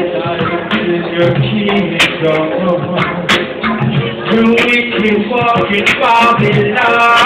is your key is your home. Walking Babylon.